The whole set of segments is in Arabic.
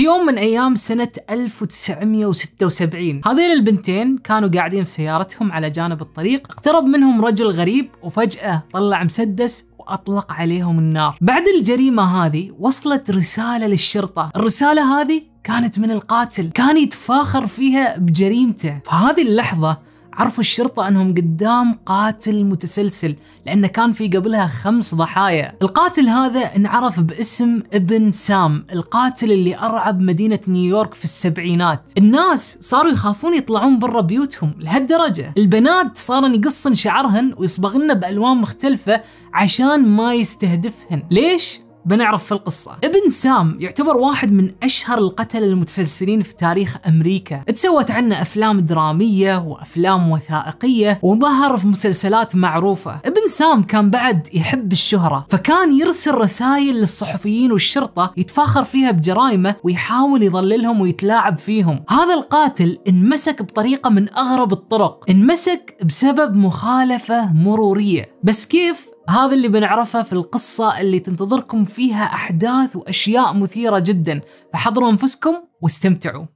في يوم من أيام سنة 1976 هذين البنتين كانوا قاعدين في سيارتهم على جانب الطريق اقترب منهم رجل غريب وفجأة طلع مسدس وأطلق عليهم النار. بعد الجريمة هذه وصلت رسالة للشرطة، الرسالة هذه كانت من القاتل، كان يتفاخر فيها بجريمته. في هذه اللحظة عرفوا الشرطة أنهم قدام قاتل متسلسل لأنه كان في قبلها خمس ضحايا. القاتل هذا انعرف باسم ابن سام القاتل اللي أرعب مدينة نيويورك في السبعينات. الناس صاروا يخافون يطلعون برا بيوتهم لهالدرجة. البنات صارن يقصن شعرهن ويصبغن بألوان مختلفة عشان ما يستهدفهن. ليش؟ بنعرف في القصة. ابن سام يعتبر واحد من أشهر القتلة المتسلسلين في تاريخ أمريكا. تسوت عنه أفلام درامية وأفلام وثائقية وظهر في مسلسلات معروفة. ابن سام كان بعد يحب الشهرة فكان يرسل رسائل للصحفيين والشرطة يتفاخر فيها بجرائمه ويحاول يضللهم ويتلاعب فيهم. هذا القاتل انمسك بطريقة من أغرب الطرق انمسك بسبب مخالفة مرورية. بس كيف؟ هذا اللي بنعرفه في القصة اللي تنتظركم فيها أحداث وأشياء مثيرة جدا. فحضروا أنفسكم واستمتعوا.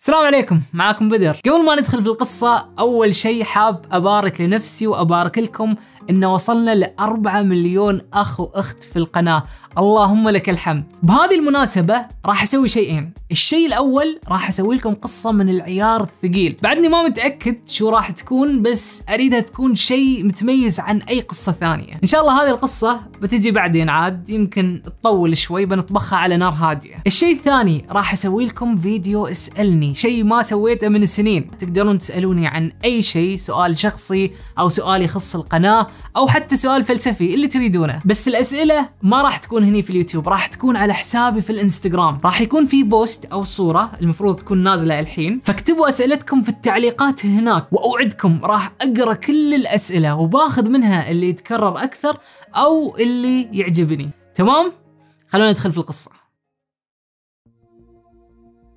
السلام عليكم. معاكم بدر. قبل ما ندخل في القصة أول شيء حاب أبارك لنفسي وأبارك لكم إن وصلنا لأربعة مليون أخ وأخت في القناة. اللهم لك الحمد. بهذه المناسبة راح أسوي شيئين. الشيء الأول راح أسوي لكم قصة من العيار الثقيل. بعدني ما متأكد شو راح تكون بس أريدها تكون شيء متميز عن أي قصة ثانية. إن شاء الله هذه القصة بتجي بعدين عاد. يمكن تطول شوي بنطبخها على نار هادية. الشيء الثاني راح أسوي لكم فيديو اسألني. شيء ما سويته من سنين. تقدرون تسألوني عن أي شيء سؤال شخصي أو سؤال يخص القناة أو حتى سؤال فلسفي اللي تريدونه. بس الأسئلة ما راح تكون هني في اليوتيوب راح تكون على حسابي في الإنستغرام. راح يكون في post أو صورة المفروض تكون نازلة الحين. فاكتبوا أسئلتكم في التعليقات هناك وأوعدكم راح أقرأ كل الأسئلة وباخذ منها اللي يتكرر أكثر أو اللي يعجبني. تمام؟ خلونا ندخل في القصة.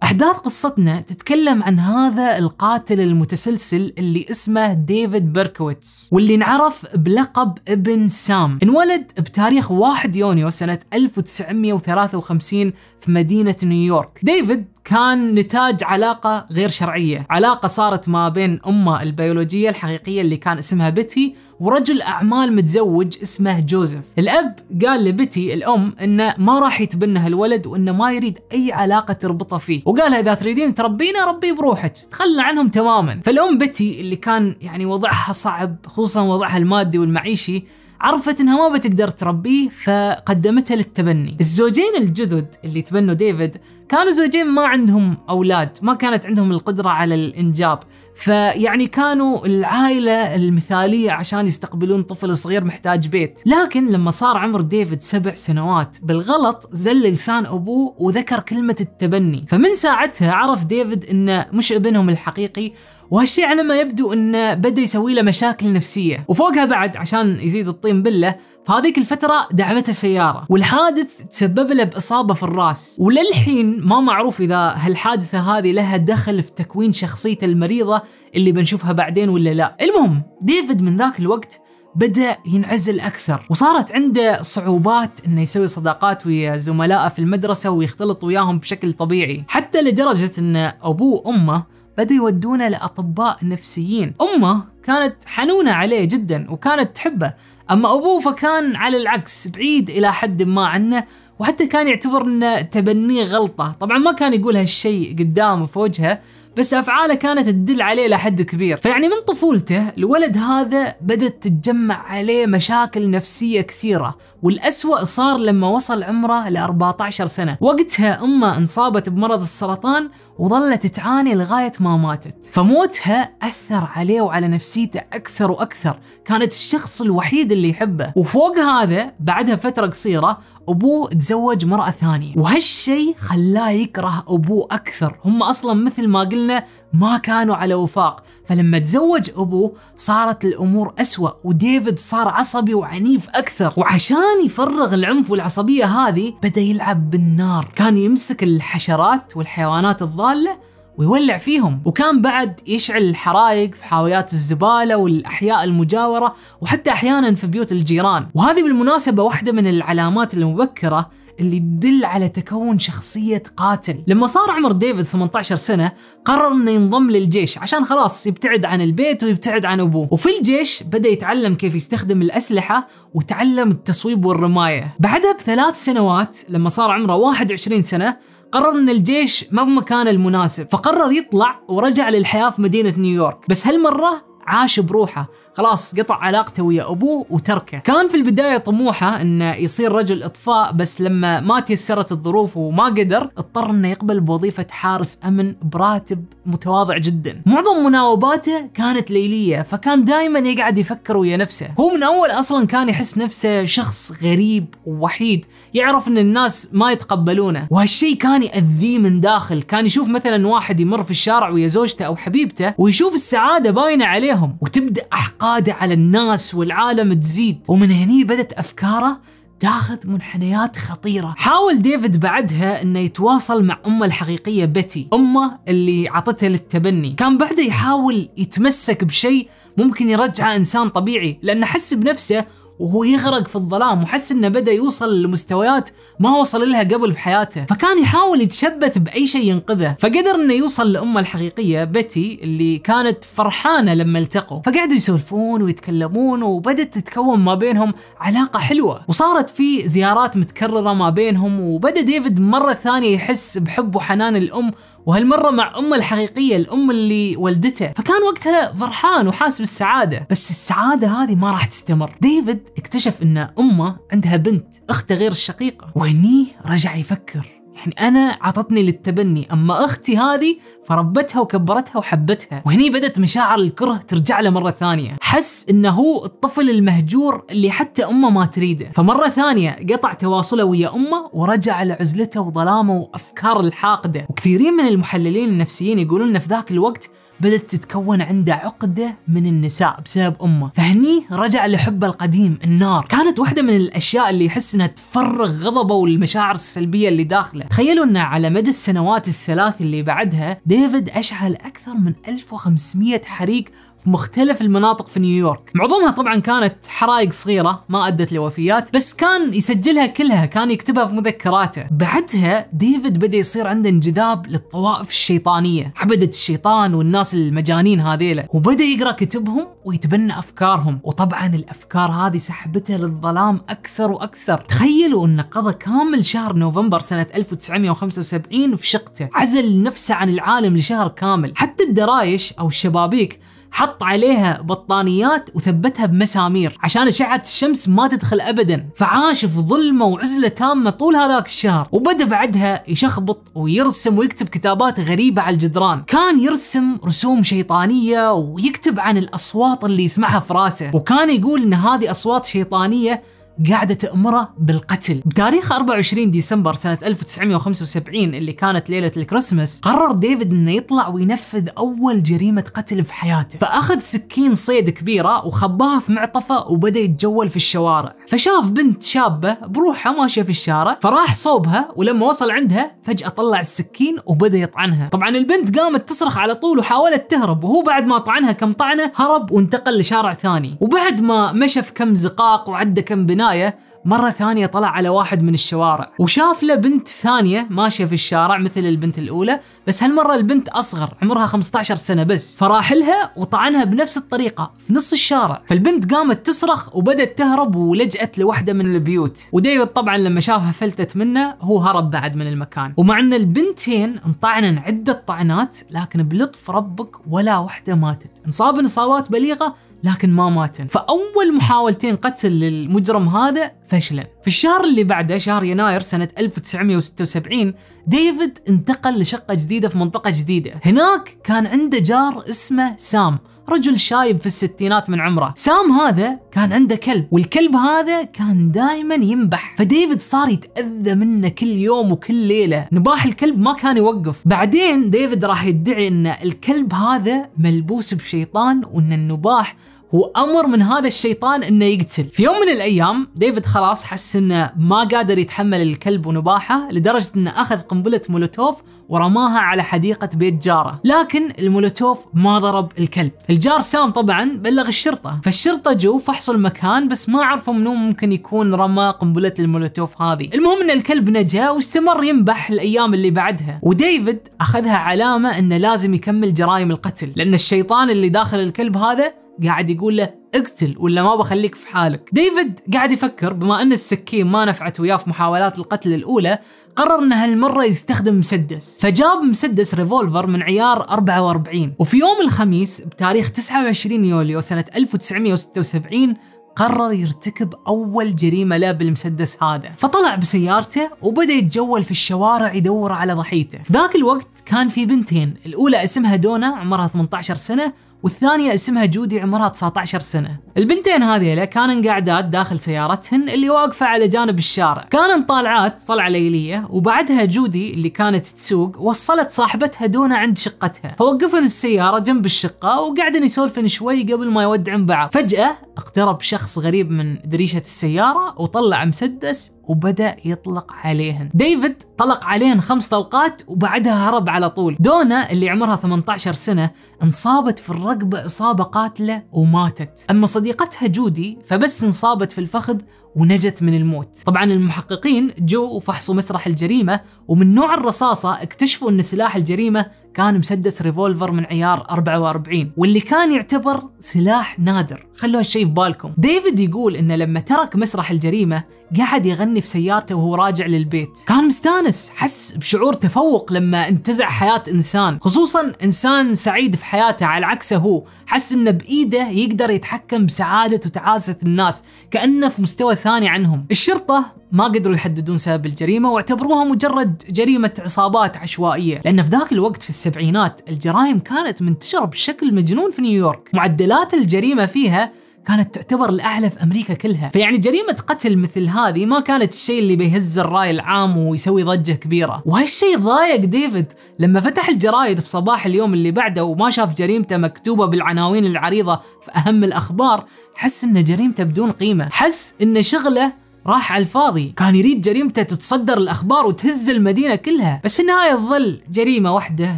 أحداث قصتنا تتكلم عن هذا القاتل المتسلسل اللي اسمه ديفيد بيركويتس واللي انعرف بلقب ابن سام. انولد بتاريخ 1 يونيو سنة 1953 في مدينة نيويورك. ديفيد كان نتاج علاقة غير شرعية. علاقة صارت ما بين أمه البيولوجية الحقيقية اللي كان اسمها بيتي ورجل أعمال متزوج اسمه جوزيف. الأب قال لبيتي الأم إنه ما راح يتبنى الولد وإنه ما يريد أي علاقة تربطه فيه. وقالها إذا تريدين تربينا ربيه بروحك. تخلى عنهم تماما. فالأم بيتي اللي كان يعني وضعها صعب خصوصا وضعها المادي والمعيشي عرفت إنها ما بتقدر تربيه فقدمتها للتبني. الزوجين الجدد اللي تبنوا ديفيد كانوا زوجين ما عندهم أولاد ما كانت عندهم القدرة على الإنجاب. فيعني كانوا العائلة المثالية عشان يستقبلون طفل صغير محتاج بيت. لكن لما صار عمر ديفيد سبع سنوات بالغلط زل لسان أبوه وذكر كلمة التبني. فمن ساعتها عرف ديفيد انه مش ابنهم الحقيقي وهالشيء على ما يبدو انه بدأ يسوي له مشاكل نفسية. وفوقها بعد عشان يزيد الطين بله فهذيك الفترة دعمته سيارة والحادث تسبب له بإصابة في الرأس. وللحين ما معروف إذا هالحادثة هذه لها دخل في تكوين شخصيته المريضة اللي بنشوفها بعدين ولا لا. المهم ديفيد من ذاك الوقت بدأ ينعزل أكثر وصارت عنده صعوبات إنه يسوي صداقات ويا زملائه في المدرسة ويختلط وياهم بشكل طبيعي. حتى لدرجة إن أبوه وأمه بدوا يودونه لأطباء نفسيين. أمه كانت حنونة عليه جدا وكانت تحبه. أما أبوه فكان على العكس بعيد إلى حد ما عنه وحتى كان يعتبر أن تبنيه غلطة. طبعا ما كان يقول هالشيء قدامه في وجهه بس أفعاله كانت تدل عليه لحد كبير. فيعني من طفولته الولد هذا بدت تتجمع عليه مشاكل نفسية كثيرة والأسوأ صار لما وصل عمره ل 14 سنة. وقتها أمه انصابت بمرض السرطان وظلت تعاني لغاية ما ماتت. فموتها أثر عليه وعلى نفسيته أكثر وأكثر. كانت الشخص الوحيد اللي يحبه. وفوق هذا بعدها فترة قصيرة أبوه تزوج مرأة ثانية. وهالشي خلاه يكره أبوه أكثر. هم أصلا مثل ما قلنا ما كانوا على وفاق. فلما تزوج ابوه صارت الأمور أسوأ وديفيد صار عصبي وعنيف أكثر. وعشان يفرغ العنف والعصبية هذه بدأ يلعب بالنار. كان يمسك الحشرات والحيوانات الضالة ويولع فيهم. وكان بعد يشعل الحرائق في حاويات الزبالة والأحياء المجاورة وحتى أحيانا في بيوت الجيران. وهذه بالمناسبة واحدة من العلامات المبكرة اللي تدل على تكون شخصية قاتل. لما صار عمر ديفيد 18 سنة قرر إنه ينضم للجيش عشان خلاص يبتعد عن البيت ويبتعد عن أبوه. وفي الجيش بدأ يتعلم كيف يستخدم الأسلحة وتعلم التصويب والرماية. بعدها بثلاث سنوات لما صار عمره 21 سنة قرر إن الجيش ما بمكانه المناسب. فقرر يطلع ورجع للحياة في مدينة نيويورك. بس هالمرة عاش بروحه. خلاص قطع علاقته ويا أبوه وتركه. كان في البداية طموحه إنه يصير رجل إطفاء بس لما ما تيسرت الظروف وما قدر اضطر إنه يقبل بوظيفة حارس أمن براتب متواضع جدا. معظم مناوباته كانت ليلية فكان دائما يقعد يفكر ويا نفسه. هو من أول أصلا كان يحس نفسه شخص غريب ووحيد يعرف إن الناس ما يتقبلونه. وهالشيء كان يأذيه من داخل. كان يشوف مثلا واحد يمر في الشارع ويا زوجته أو حبيبته ويشوف السعادة باينة عليهم. وتبدأ احقاده على الناس والعالم تزيد. ومن هني بدت أفكاره تاخذ منحنيات خطيرة. حاول ديفيد بعدها إنه يتواصل مع أمه الحقيقية بيتي أمه اللي عطته للتبني. كان بعدها يحاول يتمسك بشيء ممكن يرجعه إنسان طبيعي لأنه حس بنفسه وهو يغرق في الظلام وحس إنه بدأ يوصل لمستويات ما وصل لها قبل بحياته. فكان يحاول يتشبث بأي شيء ينقذه. فقدر إنه يوصل لأمه الحقيقية بيتي اللي كانت فرحانة لما التقوا. فقعدوا يسولفون ويتكلمون وبدت تتكون ما بينهم علاقة حلوة. وصارت في زيارات متكررة ما بينهم وبدأ ديفيد مرة ثانية يحس بحب وحنان الأم وهالمرة مع امه الحقيقية الأم اللي ولدته فكان وقتها فرحان وحاس بالسعادة. بس السعادة هذه ما راح تستمر. ديفيد اكتشف إن أمه عندها بنت أخته غير الشقيقة. وهني رجع يفكر. يعني أنا عطتني للتبني أما أختي هذه فربتها وكبرتها وحبتها. وهني بدت مشاعر الكره ترجع له مرة ثانية. حس إنه هو الطفل المهجور اللي حتى أمه ما تريده. فمرة ثانية قطع تواصله ويا أمه ورجع لعزلته وظلامه وأفكار الحاقدة. وكثيرين من المحللين النفسيين يقولون في ذاك الوقت بدأت تتكون عنده عقدة من النساء بسبب أمه. فهني رجع لحبه القديم النار. كانت واحدة من الأشياء اللي يحس أنها تفرغ غضبه والمشاعر السلبية اللي داخله. تخيلوا أنه على مدى السنوات الثلاث اللي بعدها ديفيد أشعل أكثر من 1500 حريق في مختلف المناطق في نيويورك. معظمها طبعا كانت حرائق صغيرة ما أدت لوفيات بس كان يسجلها كلها كان يكتبها في مذكراته. بعدها ديفيد بدأ يصير عنده انجذاب للطوائف الشيطانية عبدة الشيطان والناس المجانين هذيلا وبدأ يقرأ كتبهم ويتبنى أفكارهم. وطبعا الأفكار هذه سحبته للظلام أكثر وأكثر. تخيلوا أنه قضى كامل شهر نوفمبر سنة 1975 في شقته. عزل نفسه عن العالم لشهر كامل. حتى الدرايش أو الشبابيك حط عليها بطانيات وثبتها بمسامير. عشان اشعة الشمس ما تدخل ابدا. فعاش في ظلمة وعزلة تامة طول هذاك الشهر. وبدأ بعدها يشخبط ويرسم ويكتب كتابات غريبة على الجدران. كان يرسم رسوم شيطانية ويكتب عن الأصوات اللي يسمعها في راسه. وكان يقول إن هذه أصوات شيطانية قاعدة تأمره بالقتل. بتاريخ 24 ديسمبر سنة 1975 اللي كانت ليلة الكريسماس قرر ديفيد إنه يطلع وينفذ أول جريمة قتل في حياته. فأخذ سكين صيد كبيرة وخباها في معطفه وبدأ يتجول في الشوارع. فشاف بنت شابة بروحها ماشية في الشارع فراح صوبها ولما وصل عندها فجأة طلع السكين وبدأ يطعنها. طبعا البنت قامت تصرخ على طول وحاولت تهرب وهو بعد ما طعنها كم طعنة هرب وانتقل لشارع ثاني. وبعد ما مشى في كم زقاق وعدى كم بناء النهايه مرة ثانية طلع على واحد من الشوارع. وشاف له بنت ثانية ماشية في الشارع مثل البنت الأولى بس هالمرة البنت أصغر عمرها 15 سنة بس. فراح لها وطعنها بنفس الطريقة في نص الشارع. فالبنت قامت تصرخ وبدت تهرب ولجأت لوحدة من البيوت. وديفيد طبعا لما شافها فلتت منه هو هرب بعد من المكان. ومع إن البنتين انطعنن عدة طعنات لكن بلطف ربك ولا وحدة ماتت. انصابن اصابات بليغة لكن ما ماتن. فأول محاولتين قتل للمجرم هذا فشلا في الشهر اللي بعده شهر يناير سنة 1976 ديفيد انتقل لشقة جديدة في منطقة جديدة. هناك كان عنده جار اسمه سام رجل شايب في الستينات من عمره. سام هذا كان عنده كلب والكلب هذا كان دائما ينبح. فديفيد صار يتأذى منه كل يوم وكل ليلة. نباح الكلب ما كان يوقف. بعدين ديفيد راح يدعي إن الكلب هذا ملبوس بشيطان وإن النباح هو أمر من هذا الشيطان إنه يقتل. في يوم من الأيام ديفيد خلاص حس إنه ما قادر يتحمل الكلب ونباحه لدرجة إنه أخذ قنبلة مولوتوف ورماها على حديقة بيت جارة. لكن المولوتوف ما ضرب الكلب. الجار سام طبعا بلغ الشرطة. فالشرطة جو فحصوا المكان بس ما عرفوا منو ممكن يكون رمى قنبلة المولوتوف هذه. المهم إن الكلب نجا واستمر ينبح الأيام اللي بعدها. وديفيد أخذها علامة إنه لازم يكمل جرائم القتل. لأن الشيطان اللي داخل الكلب هذا قاعد يقول له اقتل ولا ما بخليك في حالك. ديفيد قاعد يفكر بما أن السكين ما نفعت وياه في محاولات القتل الأولى قرر إنه هالمرة يستخدم مسدس. فجاب مسدس ريفولفر من عيار 44 وفي يوم الخميس بتاريخ 29 يوليو سنة 1976 قرر يرتكب أول جريمة له بالمسدس هذا. فطلع بسيارته وبدأ يتجول في الشوارع يدور على ضحيته. في ذاك الوقت كان في بنتين الأولى اسمها دونا عمرها 18 سنة والثانية اسمها جودي عمرها 19 سنة. البنتين هذيلا كانن قاعدات داخل سيارتهن اللي واقفة على جانب الشارع. كانن طالعات طلعة ليلية وبعدها جودي اللي كانت تسوق وصلت صاحبتها دونا عند شقتها. فوقفن السيارة جنب الشقة وقعدن يسولفن شوي قبل ما يودعن بعض. فجأة اقترب شخص غريب من دريشة السيارة وطلع مسدس وبدأ يطلق عليهن. ديفيد طلق عليهن خمس طلقات وبعدها هرب على طول. دونا اللي عمرها 18 سنة انصابت في الرقبة إصابة قاتلة وماتت. أما صديقتها جودي فبس انصابت في الفخذ ونجت من الموت. طبعا المحققين جو وفحصوا مسرح الجريمة ومن نوع الرصاصة اكتشفوا أن سلاح الجريمة كان مسدس ريفولفر من عيار 44 واللي كان يعتبر سلاح نادر. خلوا هالشيء في بالكم ديفيد يقول إنه لما ترك مسرح الجريمة قعد يغني في سيارته وهو راجع للبيت. كان مستانس حس بشعور تفوق لما انتزع حياة إنسان خصوصا إنسان سعيد في حياته. على عكسه هو حس إنه بإيده يقدر يتحكم بسعادة وتعاسة الناس كأنه في مستوى ثاني عنهم. الشرطة ما قدروا يحددون سبب الجريمة واعتبروها مجرد جريمة عصابات عشوائية. لأن في ذاك الوقت في السبعينات الجرائم كانت منتشرة بشكل مجنون في نيويورك. معدلات الجريمة فيها كانت تعتبر الأعلى في أمريكا كلها، فيعني جريمة قتل مثل هذه ما كانت الشيء اللي بيهز الراي العام ويسوي ضجة كبيرة، وهالشيء ضايق ديفيد لما فتح الجرايد في صباح اليوم اللي بعده وما شاف جريمته مكتوبة بالعناوين العريضة في أهم الأخبار، حس إن جريمته بدون قيمة، حس إن شغله راح على الفاضي. كان يريد جريمته تتصدر الأخبار وتهز المدينة كلها. بس في النهاية تظل جريمة واحدة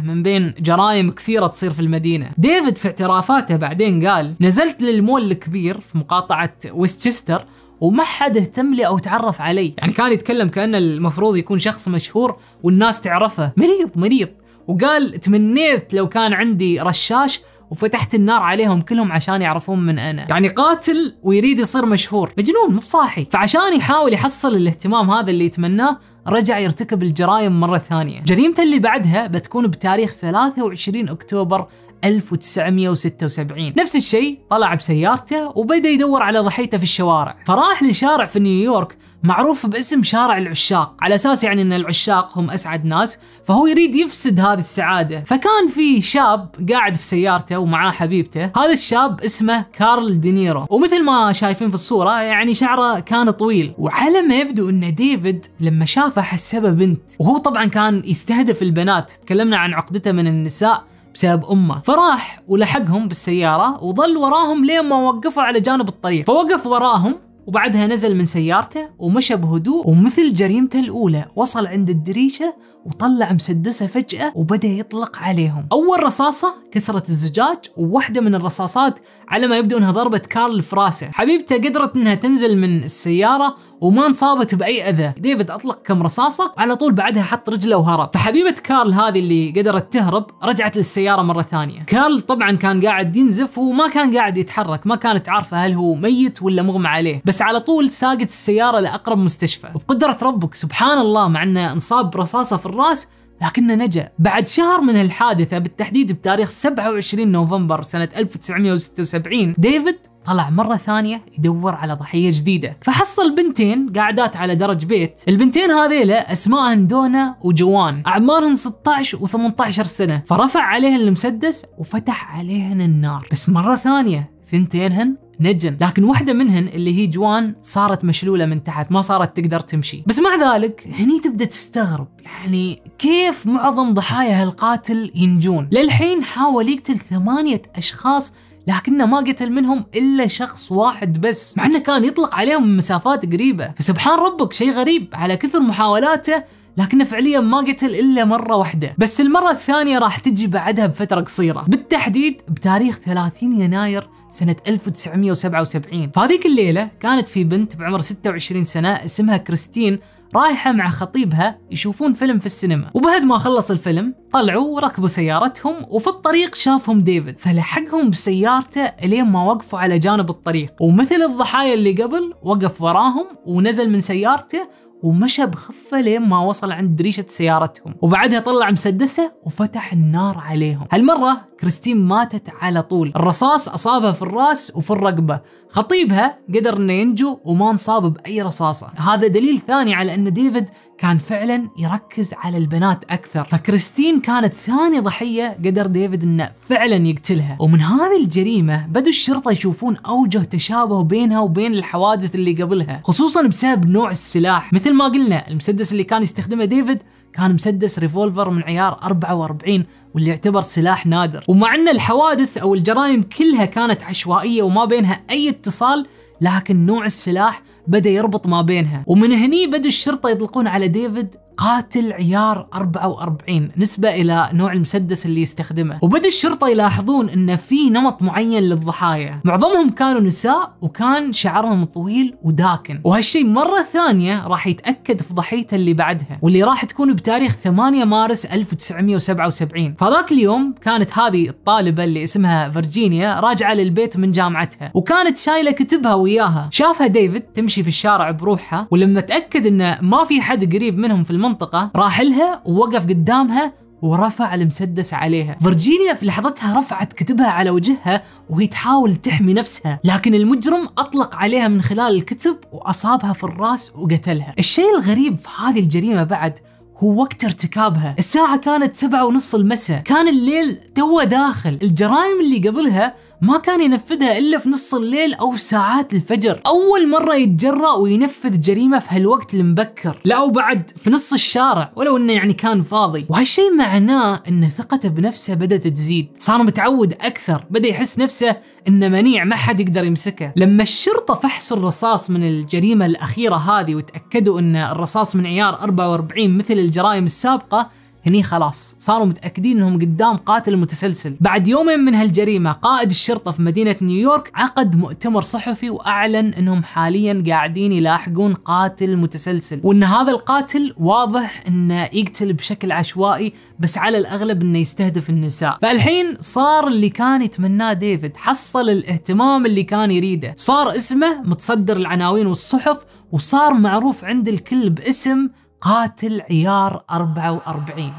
من بين جرائم كثيرة تصير في المدينة. ديفيد في اعترافاته بعدين قال نزلت للمول الكبير في مقاطعة ويستشستر وما حد اهتم لي أو تعرف علي. يعني كان يتكلم كانه المفروض يكون شخص مشهور والناس تعرفه. مريض مريض. وقال تمنيت لو كان عندي رشاش وفتحت النار عليهم كلهم عشان يعرفون من أنا. يعني قاتل ويريد يصير مشهور. مجنون مو بصاحي. فعشان يحاول يحصل الاهتمام هذا اللي يتمناه رجع يرتكب الجرائم مرة ثانية. جريمته اللي بعدها بتكون بتاريخ 23 أكتوبر 1976. نفس الشيء طلع بسيارته وبدأ يدور على ضحيته في الشوارع. فراح لشارع في نيويورك معروف باسم شارع العشاق. على أساس يعني أن العشاق هم أسعد ناس فهو يريد يفسد هذه السعادة. فكان في شاب قاعد في سيارته ومعاه حبيبته. هذا الشاب اسمه كارل دينيرو. ومثل ما شايفين في الصورة يعني شعره كان طويل. وعلى ما يبدو أن ديفيد لما شافه حسبه بنت وهو طبعا كان يستهدف البنات. تكلمنا عن عقدته من النساء. بسبب أمه. فراح ولحقهم بالسيارة وظل وراهم لين ما وقفوا على جانب الطريق. فوقف وراهم وبعدها نزل من سيارته ومشى بهدوء ومثل جريمته الأولى. وصل عند الدريشة وطلع مسدسة فجأة وبدأ يطلق عليهم. أول رصاصة كسرت الزجاج وواحدة من الرصاصات على ما يبدو أنها ضربت كارل في راسه حبيبته قدرت أنها تنزل من السيارة وما انصابت بأي أذى. ديفيد أطلق كم رصاصة على طول بعدها حط رجله وهرب. فحبيبة كارل هذه اللي قدرت تهرب رجعت للسيارة مرة ثانية. كارل طبعا كان قاعد ينزف وما كان قاعد يتحرك ما كانت عارفة هل هو ميت ولا مغمى عليه. بس على طول ساقت السيارة لأقرب مستشفى. وبقدرة ربك سبحان الله مع أنه انصاب برصاصة في الرأس لكنه نجا. بعد شهر من الحادثة بالتحديد بتاريخ 27 نوفمبر سنة 1976 ديفيد طلع مرة ثانية يدور على ضحية جديدة. فحصل بنتين قاعدات على درج بيت. البنتين هذيلا اسمائهن دونا وجوان. أعمارهن 16 و18 سنة. فرفع عليهن المسدس وفتح عليهن النار. بس مرة ثانية ثنتينهن نجن. لكن واحدة منهن اللي هي جوان صارت مشلولة من تحت. ما صارت تقدر تمشي. بس مع ذلك هني تبدأ تستغرب. يعني كيف معظم ضحايا هالقاتل ينجون؟ للحين حاول يقتل ثمانية أشخاص لكنه ما قتل منهم إلا شخص واحد بس مع إنه كان يطلق عليهم من مسافات قريبة. فسبحان ربك شيء غريب على كثر محاولاته لكنه فعليا ما قتل إلا مرة واحدة. بس المرة الثانية راح تجي بعدها بفترة قصيرة. بالتحديد بتاريخ 30 يناير سنة 1977 فهذيك الليلة كانت في بنت بعمر 26 سنة اسمها كريستين رايحة مع خطيبها يشوفون فيلم في السينما. وبعد ما خلص الفيلم طلعوا وركبوا سيارتهم وفي الطريق شافهم ديفيد. فلحقهم بسيارته الين ما وقفوا على جانب الطريق. ومثل الضحايا اللي قبل وقف وراهم ونزل من سيارته ومشى بخفة لين ما وصل عند دريشة سيارتهم. وبعدها طلع مسدسه وفتح النار عليهم. هالمرة كريستين ماتت على طول. الرصاص أصابها في الراس وفي الرقبة. خطيبها قدر إنه ينجو وما انصاب بأي رصاصة. هذا دليل ثاني على أن ديفيد كان فعلا يركز على البنات أكثر. فكريستين كانت ثاني ضحية قدر ديفيد إنه فعلا يقتلها. ومن هذه الجريمة بدوا الشرطة يشوفون أوجه تشابه بينها وبين الحوادث اللي قبلها خصوصا بسبب نوع السلاح. مثل ما قلنا المسدس اللي كان يستخدمه ديفيد كان مسدس ريفولفر من عيار 44 واللي يعتبر سلاح نادر. ومع أن الحوادث أو الجرائم كلها كانت عشوائية وما بينها أي اتصال لكن نوع السلاح بدأ يربط ما بينها. ومن هني بدوا الشرطة يطلقون على ديفيد قاتل عيار 44 نسبة إلى نوع المسدس اللي يستخدمه. وبدأ الشرطة يلاحظون أن في نمط معين للضحايا. معظمهم كانوا نساء وكان شعرهم طويل وداكن. وهالشيء مرة ثانية راح يتأكد في ضحيته اللي بعدها واللي راح تكون بتاريخ 8 مارس 1977 فذاك اليوم كانت هذه الطالبة اللي اسمها فيرجينيا راجعة للبيت من جامعتها وكانت شايلة كتبها وياها. شافها ديفيد تمشي في الشارع بروحها ولما تأكد أنه ما في حد قريب منهم في المنطقة راح لها ووقف قدامها ورفع المسدس عليها. فيرجينيا في لحظتها رفعت كتبها على وجهها وهي تحاول تحمي نفسها لكن المجرم أطلق عليها من خلال الكتب وأصابها في الرأس وقتلها. الشيء الغريب في هذه الجريمة بعد هو وقت ارتكابها. الساعة كانت سبعة ونص المساء. كان الليل تو داخل. الجرائم اللي قبلها ما كان ينفذها إلا في نص الليل أو ساعات الفجر. أول مرة يتجرأ وينفذ جريمة في هالوقت المبكر. لا وبعد في نص الشارع ولو إنه يعني كان فاضي. وهالشيء معناه إن ثقته بنفسه بدأت تزيد. صار متعود أكثر بدأ يحس نفسه انه منيع ما حد يقدر يمسكه. لما الشرطة فحصوا الرصاص من الجريمة الأخيرة هذه وتأكدوا إن الرصاص من عيار 44 مثل الجرائم السابقة هني خلاص صاروا متأكدين إنهم قدام قاتل متسلسل. بعد يومين من هالجريمة قائد الشرطة في مدينة نيويورك عقد مؤتمر صحفي وأعلن إنهم حاليا قاعدين يلاحقون قاتل متسلسل. وإن هذا القاتل واضح إنه يقتل بشكل عشوائي بس على الأغلب إنه يستهدف النساء. فالحين صار اللي كان يتمناه ديفيد حصل الاهتمام اللي كان يريده. صار اسمه متصدر العناوين والصحف وصار معروف عند الكل باسم قاتل عيار 44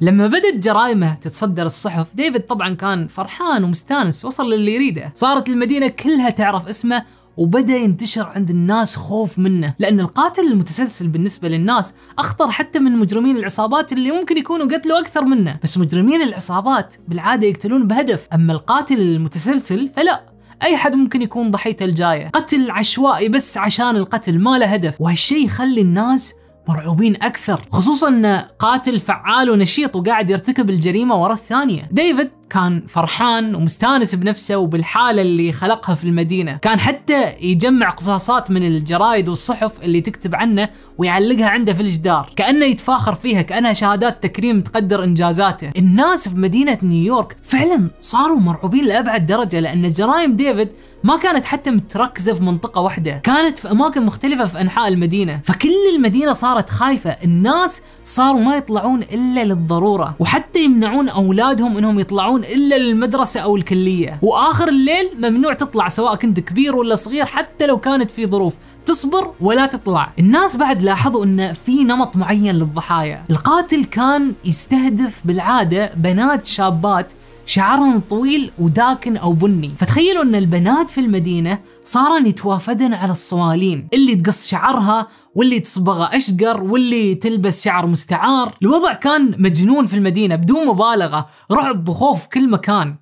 لما بدت جرائمه تتصدر الصحف ديفيد طبعا كان فرحان ومستانس وصل للي يريده. صارت المدينة كلها تعرف اسمه وبدأ ينتشر عند الناس خوف منه لأن القاتل المتسلسل بالنسبة للناس أخطر حتى من مجرمين العصابات اللي ممكن يكونوا قتلوا أكثر منه. بس مجرمين العصابات بالعادة يقتلون بهدف أما القاتل المتسلسل فلا. أي حد ممكن يكون ضحيته الجاية. قتل عشوائي بس عشان القتل ما له هدف. وهالشيء يخلي الناس مرعوبين أكثر خصوصا انه قاتل فعال ونشيط وقاعد يرتكب الجريمة ورا الثانية. ديفيد كان فرحان ومستانس بنفسه وبالحالة اللي خلقها في المدينة، كان حتى يجمع قصاصات من الجرايد والصحف اللي تكتب عنه ويعلقها عنده في الجدار، كأنه يتفاخر فيها كأنها شهادات تكريم تقدر إنجازاته، الناس في مدينة نيويورك فعلا صاروا مرعوبين لأبعد درجة لأن جرائم ديفيد ما كانت حتى متركزة في منطقة واحدة، كانت في أماكن مختلفة في أنحاء المدينة، فكل المدينة صارت خايفة، الناس صاروا ما يطلعون إلا للضرورة، وحتى يمنعون أولادهم إنهم يطلعون إلا للمدرسة أو الكلية. وآخر الليل ممنوع تطلع سواء كنت كبير ولا صغير حتى لو كانت في ظروف. تصبر ولا تطلع. الناس بعد لاحظوا إن في نمط معين للضحايا. القاتل كان يستهدف بالعادة بنات شابات شعرهم طويل وداكن أو بني فتخيلوا أن البنات في المدينة صارن يتوافدن على الصوالين اللي تقص شعرها واللي تصبغ أشقر واللي تلبس شعر مستعار الوضع كان مجنون في المدينة بدون مبالغة رعب وخوف كل مكان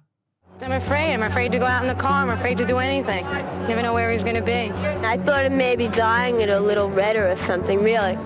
I'm afraid. I'm afraid to go out in the car. I'm afraid to do anything. Never know where he's gonna be. I thought of maybe dyeing it a little redder or something, really.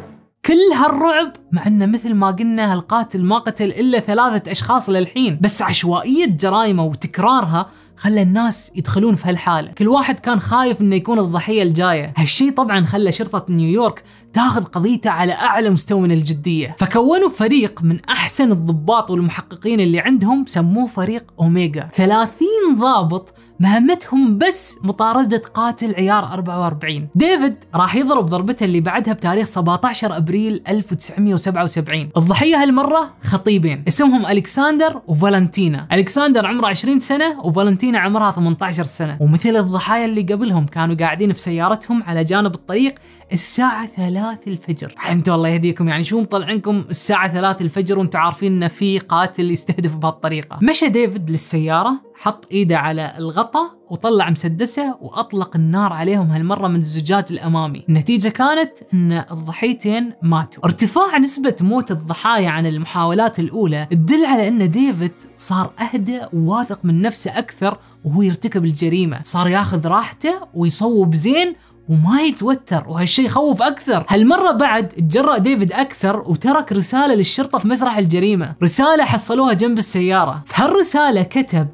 كل هالرعب مع إنه مثل ما قلنا هالقاتل ما قتل إلا ثلاثة أشخاص للحين. بس عشوائية جرائمه وتكرارها خلى الناس يدخلون في هالحالة. كل واحد كان خايف إنه يكون الضحية الجاية. هالشيء طبعا خلى شرطة نيويورك تاخذ قضيته على أعلى مستوى من الجدية. فكونوا فريق من أحسن الضباط والمحققين اللي عندهم سموه فريق اوميجا 30 ضابط مهمتهم بس مطاردة قاتل عيار 44 ديفيد راح يضرب ضربته اللي بعدها بتاريخ 17 أبريل 1977 الضحية هالمرة خطيبين اسمهم ألكساندر وفالنتينا. ألكساندر عمره 20 سنة وفالنتينا عمرها 18 سنة. ومثل الضحايا اللي قبلهم كانوا قاعدين في سيارتهم على جانب الطريق الساعة 3 الفجر. أنتوا الله يهديكم يعني شو مطلعنكم الساعة 3 الفجر وانتوا عارفين إن في قاتل يستهدف بهالطريقة. مشى ديفيد للسيارة حط إيده على الغطا وطلع مسدسه وأطلق النار عليهم هالمرة من الزجاج الأمامي، النتيجة كانت إن الضحيتين ماتوا. ارتفاع نسبة موت الضحايا عن المحاولات الأولى تدل على إن ديفيد صار أهدى وواثق من نفسه أكثر وهو يرتكب الجريمة، صار ياخذ راحته ويصوب زين وما يتوتر وهالشيء يخوف أكثر. هالمرة بعد تجرأ ديفيد أكثر وترك رسالة للشرطة في مسرح الجريمة. رسالة حصلوها جنب السيارة. في هالرساله كتب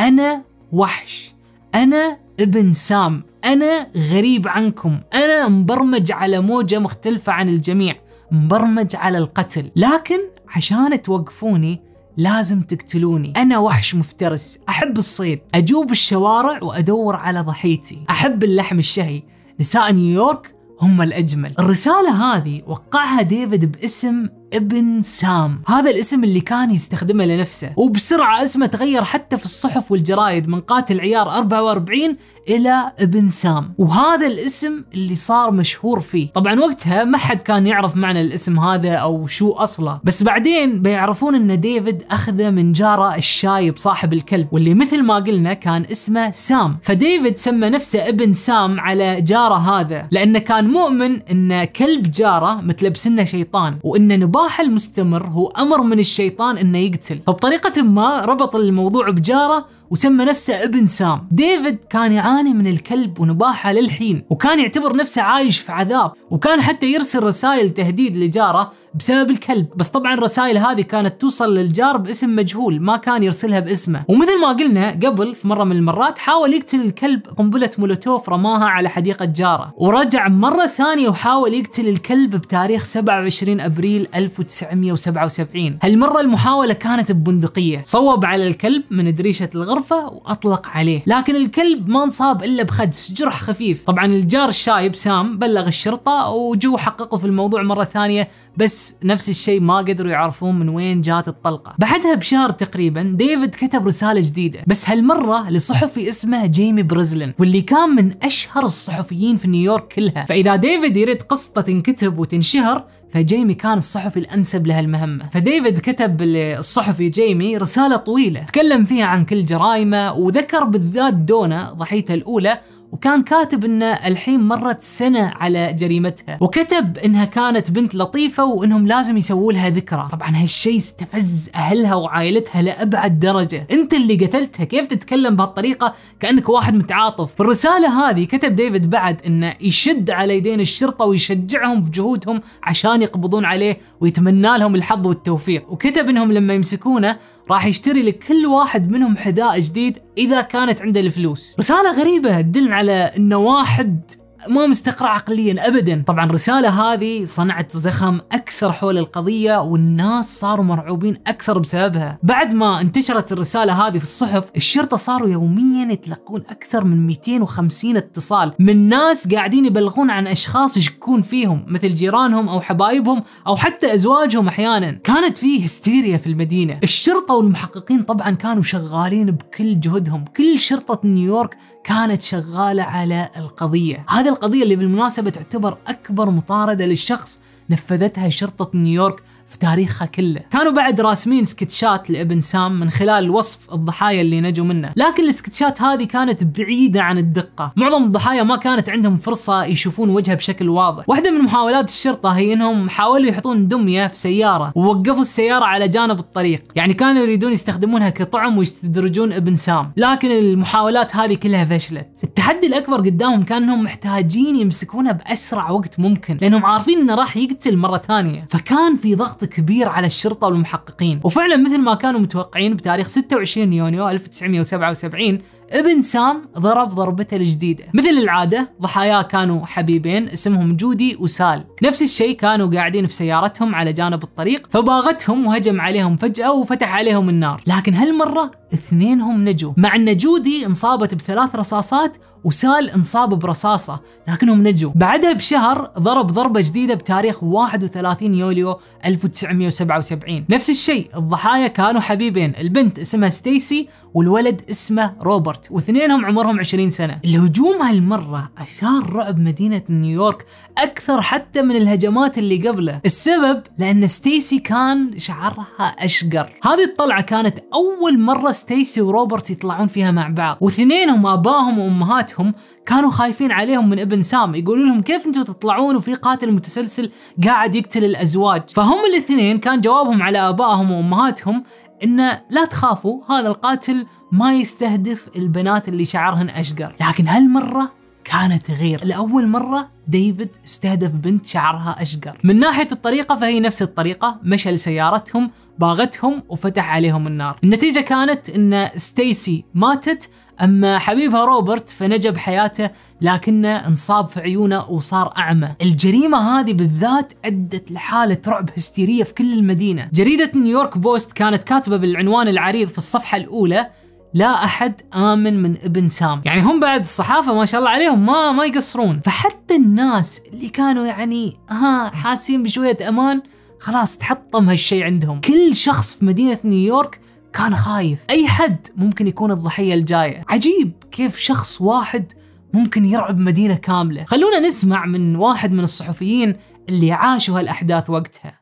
أنا وحش. أنا ابن سام. أنا غريب عنكم. أنا مبرمج على موجة مختلفة عن الجميع. مبرمج على القتل. لكن عشان توقفوني لازم تقتلوني. أنا وحش مفترس. أحب الصيد. أجوب الشوارع وأدور على ضحيتي. أحب اللحم الشهي. نساء نيويورك هم الأجمل. الرسالة هذه وقعها ديفيد باسم ابن سام. هذا الاسم اللي كان يستخدمه لنفسه. وبسرعة اسمه تغير حتى في الصحف والجرايد من قاتل عيار 44 إلى ابن سام. وهذا الاسم اللي صار مشهور فيه. طبعا وقتها ما حد كان يعرف معنى الاسم هذا أو شو أصله. بس بعدين بيعرفون أن ديفيد أخذه من جاره الشايب صاحب الكلب. واللي مثل ما قلنا كان اسمه سام. فديفيد سمى نفسه ابن سام على جاره هذا. لأنه كان مؤمن أن كلب جاره متلبسنه شيطان. وأن نبات النباح المستمر هو أمر من الشيطان إنه يقتل. فبطريقة ما ربط الموضوع بجارة وسمى نفسه ابن سام. ديفيد كان يعاني من الكلب ونباحه للحين وكان يعتبر نفسه عايش في عذاب وكان حتى يرسل رسائل تهديد لجاره بسبب الكلب. بس طبعا الرسائل هذه كانت توصل للجار باسم مجهول ما كان يرسلها باسمه. ومثل ما قلنا قبل في مرة من المرات حاول يقتل الكلب قنبلة مولوتوف رماها على حديقة جاره. ورجع مرة ثانية وحاول يقتل الكلب بتاريخ 27 أبريل 1977 هالمرة المحاولة كانت ببندقية. صوب على الكلب من دريشة الغرفة وأطلق عليه. لكن الكلب ما انصاب إلا بخدش جرح خفيف. طبعا الجار الشايب سام بلغ الشرطة وجو حققوا في الموضوع مرة ثانية بس نفس الشيء ما قدروا يعرفون من وين جات الطلقة. بعدها بشهر تقريبا ديفيد كتب رسالة جديدة بس هالمرة لصحفي اسمه جيمي بريزلين واللي كان من أشهر الصحفيين في نيويورك كلها. فإذا ديفيد يريد قصته تنكتب وتنشهر فجيمي كان الصحفي الأنسب لهالمهمة فديفيد كتب للصحفي جيمي رسالة طويلة تكلم فيها عن كل جرائمه وذكر بالذات دونا ضحيته الأولى وكان كاتب ان الحين مرت سنة على جريمتها. وكتب إنها كانت بنت لطيفة وإنهم لازم يسووا لها ذكرى. طبعا هالشيء استفز أهلها وعائلتها لأبعد درجة. أنت اللي قتلتها. كيف تتكلم بهالطريقة؟ كأنك واحد متعاطف. في الرساله هذه كتب ديفيد بعد إنه يشد على يدين الشرطة ويشجعهم في جهودهم عشان يقبضون عليه ويتمنى لهم الحظ والتوفيق. وكتب إنهم لما يمسكونه راح يشتري لكل واحد منهم حذاء جديد إذا كانت عنده الفلوس. رساله غريبة تدل على إنه واحد ما مستقر عقليا ابدا. طبعا الرسالة هذه صنعت زخم أكثر حول القضية والناس صاروا مرعوبين أكثر بسببها. بعد ما انتشرت الرسالة هذه في الصحف الشرطة صاروا يوميا يتلقون أكثر من 250 اتصال من ناس قاعدين يبلغون عن أشخاص يشكون فيهم مثل جيرانهم أو حبايبهم أو حتى أزواجهم أحيانا. كانت فيه هستيريا في المدينة. الشرطة والمحققين طبعا كانوا شغالين بكل جهدهم. كل شرطة نيويورك كانت شغالة على القضية. هذه القضية اللي بالمناسبة تعتبر أكبر مطاردة للشخص نفذتها شرطة نيويورك في تاريخها كله. كانوا بعد راسمين سكتشات لابن سام من خلال وصف الضحايا اللي نجوا منه. لكن السكتشات هذه كانت بعيدة عن الدقة. معظم الضحايا ما كانت عندهم فرصة يشوفون وجهها بشكل واضح. واحدة من محاولات الشرطة هي إنهم حاولوا يحطون دمية في سيارة ووقفوا السيارة على جانب الطريق. يعني كانوا يريدون يستخدمونها كطعم ويستدرجون ابن سام. لكن المحاولات هذه كلها فشلت. التحدي الأكبر قدامهم كان إنهم محتاجين يمسكونه بأسرع وقت ممكن. لأنهم عارفين إنه راح يقتل مرة ثانية. فكان في ضغط كبير على الشرطة والمحققين. وفعلا مثل ما كانوا متوقعين بتاريخ 26 يونيو 1977 ابن سام ضرب ضربته الجديدة. مثل العادة ضحاياه كانوا حبيبين اسمهم جودي وسال. نفس الشيء كانوا قاعدين في سيارتهم على جانب الطريق فباغتهم وهجم عليهم فجأة وفتح عليهم النار. لكن هالمرة اثنينهم نجوا. مع أن جودي انصابت بثلاث رصاصات وسال انصاب برصاصة لكنهم نجوا. بعدها بشهر ضرب ضربة جديدة بتاريخ 31 يوليو 1977 نفس الشيء الضحايا كانوا حبيبين. البنت اسمها ستيسي والولد اسمه روبرت واثنينهم عمرهم 20 سنة. الهجوم هالمرة أثار رعب مدينة نيويورك أكثر حتى من الهجمات اللي قبله. السبب لأن ستيسي كان شعرها أشقر. هذه الطلعة كانت أول مرة ستيسي وروبرت يطلعون فيها مع بعض. واثنينهم آبائهم وأمهاتهم كانوا خايفين عليهم من ابن سام يقولوا لهم كيف أنتم تطلعون وفي قاتل متسلسل قاعد يقتل الأزواج؟ فهم الاثنين كان جوابهم على ابائهم وأمهاتهم انه لا تخافوا هذا القاتل ما يستهدف البنات اللي شعرهن أشقر. لكن هالمرة كانت غير. لأول مرة ديفيد استهدف بنت شعرها أشقر. من ناحية الطريقة فهي نفس الطريقة. مشى لسيارتهم باغتهم وفتح عليهم النار. النتيجة كانت أن ستيسي ماتت. أما حبيبها روبرت فنجى بحياته لكنه انصاب في عيونه وصار أعمى. الجريمة هذه بالذات أدت لحالة رعب هستيرية في كل المدينة. جريدة نيويورك بوست كانت كاتبة بالعنوان العريض في الصفحة الأولى لا أحد آمن من ابن سام. يعني هم بعد الصحافة ما شاء الله عليهم ما ما يقصرون. فحتى الناس اللي كانوا يعني ها حاسين بشوية أمان خلاص تحطم هالشيء عندهم. كل شخص في مدينة نيويورك كان خايف أي حد ممكن يكون الضحية الجاية عجيب كيف شخص واحد ممكن يرعب مدينة كاملة خلونا نسمع من واحد من الصحفيين اللي عاشوا هالأحداث وقتها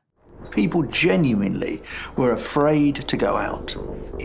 People genuinely were afraid to go out.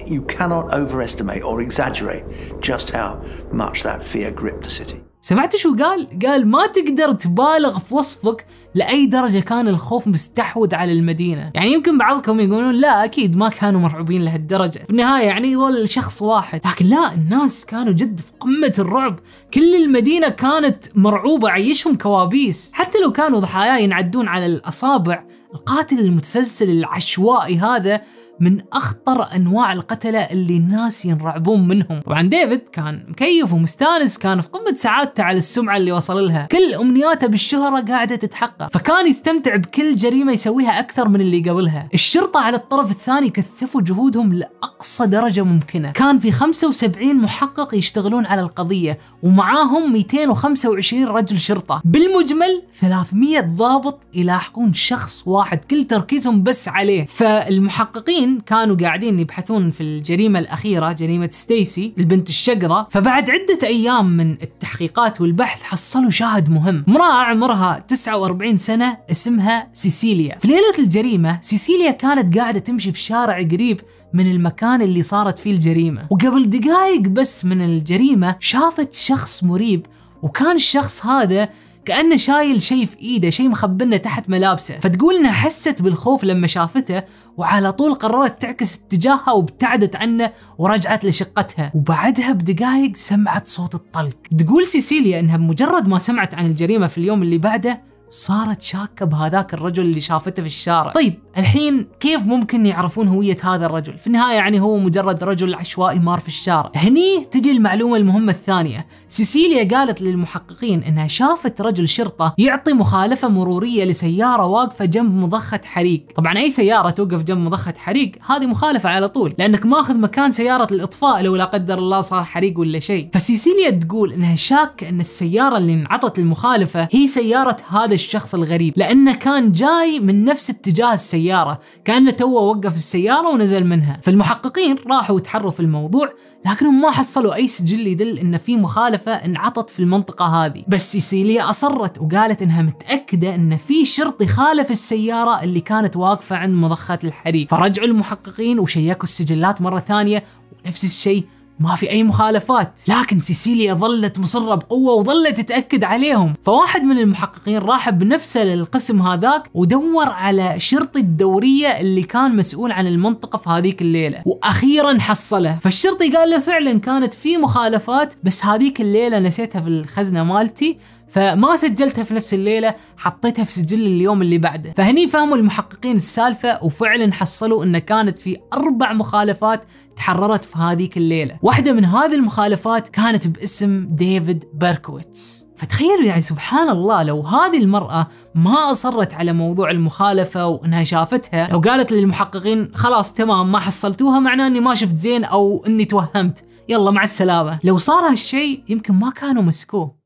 You cannot overestimate or exaggerate just how much that fear gripped the city. سمعت شو قال؟ قال ما تقدر تبالغ في وصفك لأي درجة كان الخوف مستحوذ على المدينة. يعني يمكن بعضكم يقولون لا أكيد ما كانوا مرعوبين لهالدرجة. في النهاية يعني يظل شخص واحد. لكن لا الناس كانوا جد في قمة الرعب. كل المدينة كانت مرعوبة عيشهم كوابيس. حتى لو كانوا ضحايا ينعدون على الأصابع القاتل المتسلسل العشوائي هذا من أخطر أنواع القتلة اللي الناس ينرعبون منهم. طبعا ديفيد كان مكيف ومستانس كان في قمة سعادته على السمعة اللي وصل لها. كل أمنياته بالشهرة قاعدة تتحقق فكان يستمتع بكل جريمة يسويها أكثر من اللي قبلها. الشرطة على الطرف الثاني كثفوا جهودهم لأقصى درجة ممكنة. كان في 75 محقق يشتغلون على القضية ومعاهم 225 رجل شرطة. بالمجمل 300 ضابط يلاحقون شخص واحد كل تركيزهم بس عليه. فالمحققين كانوا قاعدين يبحثون في الجريمة الأخيرة جريمة ستيسي البنت الشقرة. فبعد عدة أيام من التحقيقات والبحث حصلوا شاهد مهم. امرأة عمرها 49 سنة اسمها سيسيليا. في ليلة الجريمة سيسيليا كانت قاعدة تمشي في شارع قريب من المكان اللي صارت فيه الجريمة. وقبل دقائق بس من الجريمة شافت شخص مريب. وكان الشخص هذا كأنه شايل شيء في إيده شيء مخبنه تحت ملابسه. فتقول انها حست بالخوف لما شافته وعلى طول قررت تعكس اتجاهها وابتعدت عنه ورجعت لشقتها. وبعدها بدقائق سمعت صوت الطلق. تقول سيسيليا إنها بمجرد ما سمعت عن الجريمة في اليوم اللي بعده صارت شاكة بهذاك الرجل اللي شافته في الشارع. طيب الحين كيف ممكن يعرفون هوية هذا الرجل؟ في النهاية يعني هو مجرد رجل عشوائي مار في الشارع. هني تجي المعلومة المهمة الثانية. سيسيليا قالت للمحققين إنها شافت رجل شرطة يعطي مخالفة مرورية لسيارة واقفة جنب مضخة حريق. طبعا أي سيارة توقف جنب مضخة حريق هذه مخالفة على طول لأنك ماخذ مكان سيارة الإطفاء لو لا قدر الله صار حريق ولا شيء. فسيسيليا تقول إنها شاكة إن السيارة اللي انعطت المخالفة هي سيارة هذا الشخص الغريب لأنه كان جاي من نفس اتجاه السيارة. السيارة. كأنه توه وقف السيارة ونزل منها. فالمحققين راحوا يتحروا في الموضوع لكنهم ما حصلوا أي سجل يدل أن في مخالفة انعطت في المنطقة هذه. بس سيسيليا أصرت وقالت أنها متأكدة أن في شرطي خالف السيارة اللي كانت واقفة عند مضخة الحريق. فرجعوا المحققين وشيكوا السجلات مرة ثانية ونفس الشيء ما في أي مخالفات. لكن سيسيليا ظلت مصرة بقوة وظلت تتأكد عليهم. فواحد من المحققين راح بنفسه للقسم هذاك ودور على شرطي الدورية اللي كان مسؤول عن المنطقة في هذيك الليلة. وأخيرا حصله. فالشرطي قال له فعلا كانت في مخالفات بس هذيك الليلة نسيتها في الخزنة مالتي. فما سجلتها في نفس الليلة حطيتها في سجل اليوم اللي بعده. فهني فهموا المحققين السالفة وفعلا حصلوا إن كانت في أربع مخالفات تحررت في هذيك الليلة. واحدة من هذه المخالفات كانت باسم ديفيد بيركويتس. فتخيلوا يعني سبحان الله لو هذه المرأة ما أصرت على موضوع المخالفة وإنها شافتها لو قالت للمحققين خلاص تمام ما حصلتوها معناه إني ما شفت زين أو إني توهمت. يلا مع السلامة. لو صار هالشيء يمكن ما كانوا مسكوه.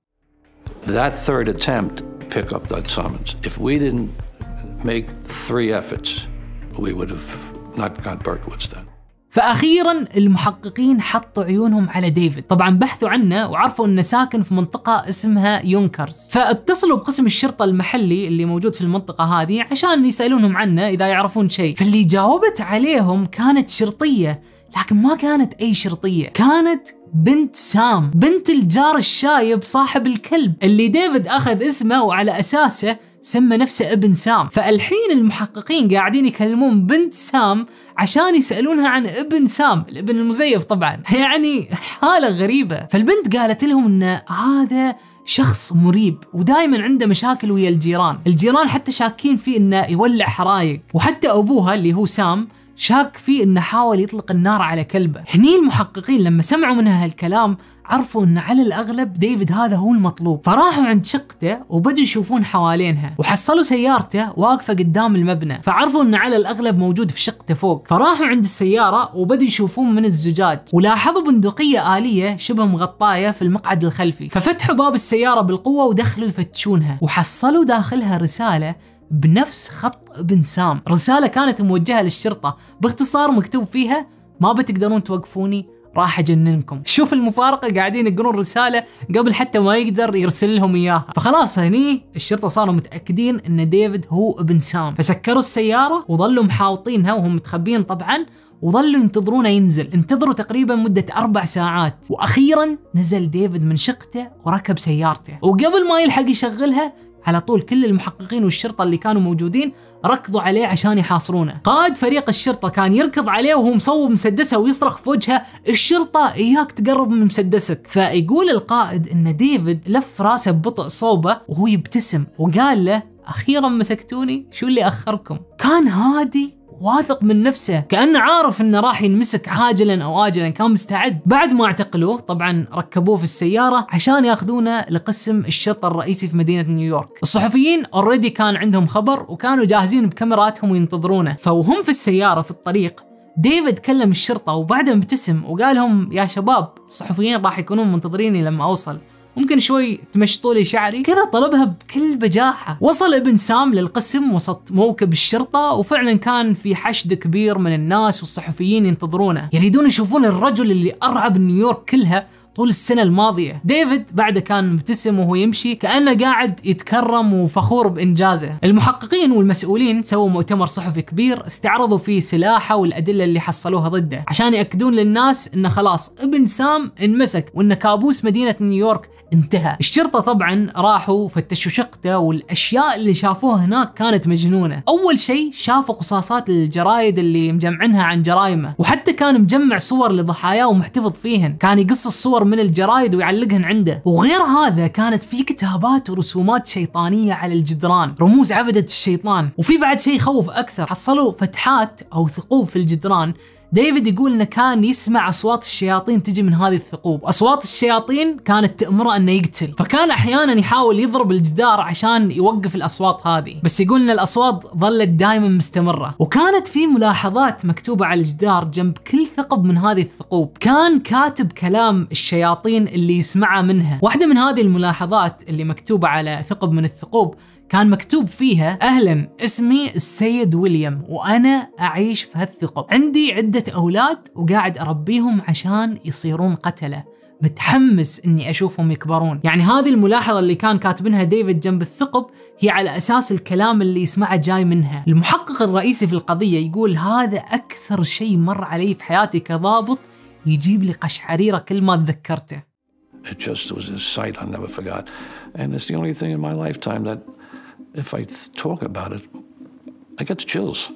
That third attempt pick up that summons. If we didn't make three efforts, we would have not got Berkowitz then. فاخيرا المحققين حطوا عيونهم على ديفيد طبعا بحثوا عنه وعرفوا إنه ساكن في منطقة اسمها يونكرز فاتصلوا بقسم الشرطة المحلي اللي موجود في المنطقة هذه عشان يسألونهم عنه إذا يعرفون شيء فاللي جاوبت عليهم كانت شرطية لكن ما كانت أي شرطية كانت بنت سام بنت الجار الشايب صاحب الكلب اللي ديفيد أخذ اسمه وعلى أساسه سمى نفسه ابن سام. فالحين المحققين قاعدين يكلمون بنت سام عشان يسألونها عن ابن سام الابن المزيف طبعا. يعني حالة غريبة. فالبنت قالت لهم إن هذا شخص مريب ودائما عنده مشاكل ويا الجيران. الجيران حتى شاكين فيه إنه يولع حرايق. وحتى أبوها اللي هو سام شاك فيه إنه حاول يطلق النار على كلبه. هني المحققين لما سمعوا منها هالكلام عرفوا إن على الأغلب ديفيد هذا هو المطلوب. فراحوا عند شقته وبدوا يشوفون حوالينها. وحصلوا سيارته واقفة قدام المبنى. فعرفوا إن على الأغلب موجود في شقته فوق. فراحوا عند السيارة وبدوا يشوفون من الزجاج. ولاحظوا بندقية آلية شبه مغطاية في المقعد الخلفي. ففتحوا باب السيارة بالقوة ودخلوا يفتشونها. وحصلوا داخلها رسالة بنفس خط ابن سام. رسالة كانت موجهة للشرطة. باختصار مكتوب فيها ما بتقدرون توقفوني راح أجننكم. شوف المفارقة قاعدين يقرون رسالة قبل حتى ما يقدر يرسل لهم إياها. فخلاص هني الشرطة صاروا متأكدين إن ديفيد هو ابن سام. فسكروا السيارة وظلوا محاوطينها وهم متخبين طبعا وظلوا ينتظرونه ينزل. انتظروا تقريبا مدة أربع ساعات. وأخيرا نزل ديفيد من شقته وركب سيارته. وقبل ما يلحق يشغلها على طول كل المحققين والشرطة اللي كانوا موجودين ركضوا عليه عشان يحاصرونه. قائد فريق الشرطة كان يركض عليه وهو مصوب مسدسه ويصرخ في وجهه الشرطة إياك تقرب من مسدسك. فيقول القائد إن ديفيد لف راسه ببطء صوبه وهو يبتسم وقال له أخيرا مسكتوني شو اللي أخركم؟ كان هادي واثق من نفسه كأنه عارف إنه راح ينمسك عاجلا أو اجلا كان مستعد. بعد ما اعتقلوه طبعا ركبوه في السيارة عشان ياخذونه لقسم الشرطة الرئيسي في مدينة نيويورك. الصحفيين already كان عندهم خبر وكانوا جاهزين بكاميراتهم وينتظرونه. فوهم في السيارة في الطريق. ديفيد كلم الشرطة وبعدها ابتسم وقال لهم يا شباب الصحفيين راح يكونون منتظريني لما أوصل. ممكن شوي تمشطوا لي شعري. كذا طلبها بكل بجاحة. وصل ابن سام للقسم وسط موكب الشرطة وفعلا كان في حشد كبير من الناس والصحفيين ينتظرونه. يريدون يشوفون الرجل اللي أرعب نيويورك كلها طول السنة الماضية. ديفيد بعده كان مبتسم وهو يمشي كأنه قاعد يتكرم وفخور بإنجازه. المحققين والمسؤولين سووا مؤتمر صحفي كبير استعرضوا فيه سلاحه والأدلة اللي حصلوها ضده عشان يأكدون للناس انه خلاص ابن سام انمسك وإن كابوس مدينة نيويورك انتهى. الشرطة طبعا راحوا فتشوا شقته والأشياء اللي شافوها هناك كانت مجنونة. أول شيء شافوا قصاصات الجرايد اللي مجمعنها عن جرائمه وحتى كان مجمع صور لضحاياه ومحتفظ فيهن. كان يقص الصور من الجرايد ويعلقهن عنده. وغير هذا كانت في كتابات ورسومات شيطانية على الجدران. رموز عبدة الشيطان. وفي بعد شيء يخوف أكثر. حصلوا فتحات أو ثقوب في الجدران ديفيد يقول إنه كان يسمع أصوات الشياطين تجي من هذه الثقوب، أصوات الشياطين كانت تأمره إنه يقتل، فكان أحيانا يحاول يضرب الجدار عشان يوقف الأصوات هذه، بس يقول إن الأصوات ظلت دائما مستمرة، وكانت في ملاحظات مكتوبة على الجدار جنب كل ثقب من هذه الثقوب، كان كاتب كلام الشياطين اللي يسمعها منها، واحدة من هذه الملاحظات اللي مكتوبة على ثقب من الثقوب كان مكتوب فيها أهلا اسمي السيد ويليام وأنا أعيش في هالثقب عندي عدة أولاد وقاعد أربيهم عشان يصيرون قتلة متحمس إني أشوفهم يكبرون، يعني هذه الملاحظة اللي كان كاتبينها ديفيد جنب الثقب هي على أساس الكلام اللي يسمعه جاي منها، المحقق الرئيسي في القضية يقول هذا أكثر شيء مر علي في حياتي كضابط يجيب لي قشعريرة كل ما تذكرته. It just was a sight I'll never forgot. And it's the only thing in my lifetime that if I talk about it, I get chills.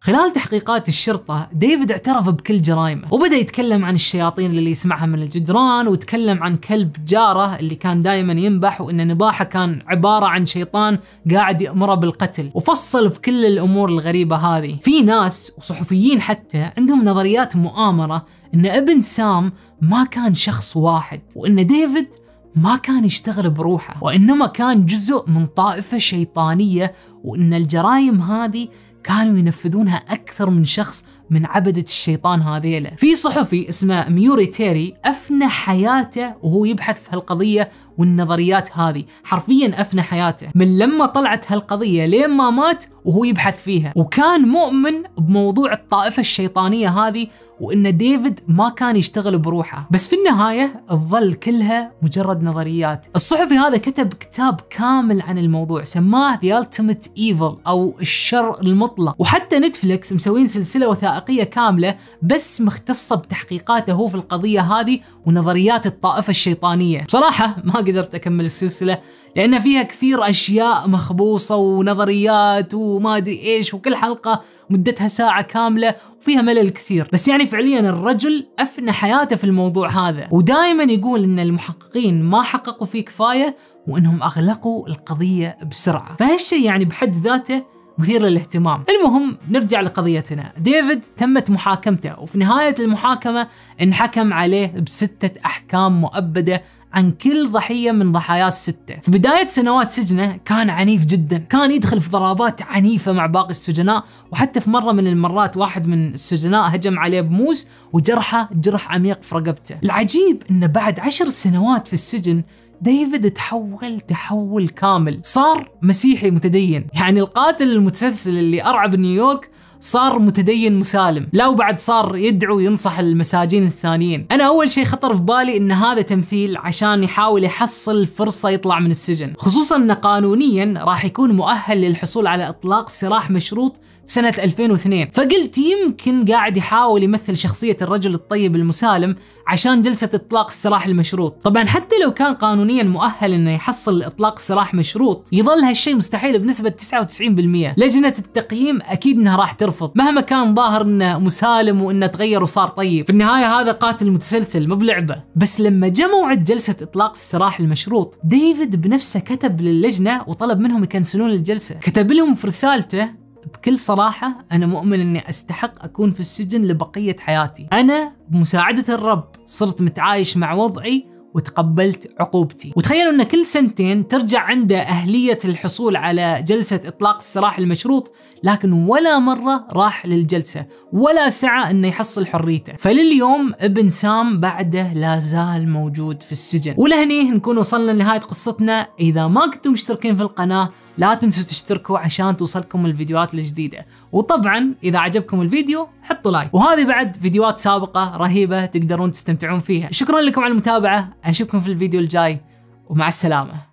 خلال تحقيقات الشرطة ديفيد اعترف بكل جرائمه وبدأ يتكلم عن الشياطين اللي يسمعها من الجدران وتكلم عن كلب جارة اللي كان دائما ينبح وإن نباحه كان عبارة عن شيطان قاعد يأمره بالقتل وفصل في كل الأمور الغريبة هذه في ناس وصحفيين حتى عندهم نظريات مؤامرة إن ابن سام ما كان شخص واحد وإن ديفيد ما كان يشتغل بروحه وإنما كان جزء من طائفة شيطانية وإن الجرائم هذه كانوا ينفذونها أكثر من شخص من عبدة الشيطان هذيلا في صحفي اسمه ميوري تيري أفنى حياته وهو يبحث في هالقضية والنظريات هذه. حرفيا أفنى حياته. من لما طلعت هالقضية لين ما مات وهو يبحث فيها. وكان مؤمن بموضوع الطائفة الشيطانية هذه وإن ديفيد ما كان يشتغل بروحه. بس في النهاية تظل كلها مجرد نظريات. الصحفي هذا كتب كتاب كامل عن الموضوع سماه The Ultimate Evil أو الشر المطلق. وحتى نتفلكس مسوين سلسلة وثائقية كاملة بس مختصة بتحقيقاته هو في القضية هذه ونظريات الطائفة الشيطانية. بصراحة ما قدرت أكمل السلسلة لأن فيها كثير أشياء مخبوصة ونظريات وما أدري إيش وكل حلقة مدتها ساعة كاملة وفيها ملل كثير. بس يعني فعليا الرجل أفنى حياته في الموضوع هذا. ودائما يقول إن المحققين ما حققوا فيه كفاية وإنهم أغلقوا القضية بسرعة. فهالشيء يعني بحد ذاته مثير للاهتمام. المهم نرجع لقضيتنا. ديفيد تمت محاكمته وفي نهاية المحاكمة انحكم عليه بستة أحكام مؤبدة عن كل ضحية من ضحاياه الستة. في بداية سنوات سجنه كان عنيف جدا. كان يدخل في ضربات عنيفة مع باقي السجناء وحتى في مرة من المرات واحد من السجناء هجم عليه بموس وجرحه جرح عميق في رقبته. العجيب انه بعد عشر سنوات في السجن ديفيد تحول تحول كامل. صار مسيحي متدين. يعني القاتل المتسلسل اللي أرعب نيويورك صار متدين مسالم. لا وبعد صار يدعو ينصح المساجين الثانيين. أنا أول شيء خطر في بالي إن هذا تمثيل عشان يحاول يحصل فرصة يطلع من السجن. خصوصا انه قانونيا راح يكون مؤهل للحصول على إطلاق سراح مشروط سنة 2002 فقلت يمكن قاعد يحاول يمثل شخصية الرجل الطيب المسالم عشان جلسة إطلاق السراح المشروط. طبعا حتى لو كان قانونيا مؤهل إنه يحصل إطلاق سراح مشروط يظل هالشيء مستحيل بنسبة 99% لجنة التقييم أكيد إنها راح ترفض. مهما كان ظاهر إنه مسالم وإنه تغير وصار طيب في النهاية هذا قاتل متسلسل مو بلعبة. بس لما جاء موعد جلسة إطلاق السراح المشروط ديفيد بنفسه كتب للجنة وطلب منهم يكنسلون الجلسة. كتب لهم في رسالته بكل صراحة أنا مؤمن أني أستحق أكون في السجن لبقية حياتي. أنا بمساعدة الرب صرت متعايش مع وضعي وتقبلت عقوبتي. وتخيلوا إن كل سنتين ترجع عنده أهلية الحصول على جلسة إطلاق السراح المشروط لكن ولا مرة راح للجلسة ولا سعى إنه يحصل حريته. فلليوم ابن سام بعده لا زال موجود في السجن. ولهني نكون وصلنا لنهاية قصتنا. إذا ما كنتم مشتركين في القناة لا تنسوا تشتركوا عشان توصلكم الفيديوهات الجديدة. وطبعا إذا عجبكم الفيديو حطوا لايك. وهذه بعد فيديوهات سابقة رهيبة تقدرون تستمتعون فيها. شكرا لكم على المتابعة. أشوفكم في الفيديو الجاي. ومع السلامة.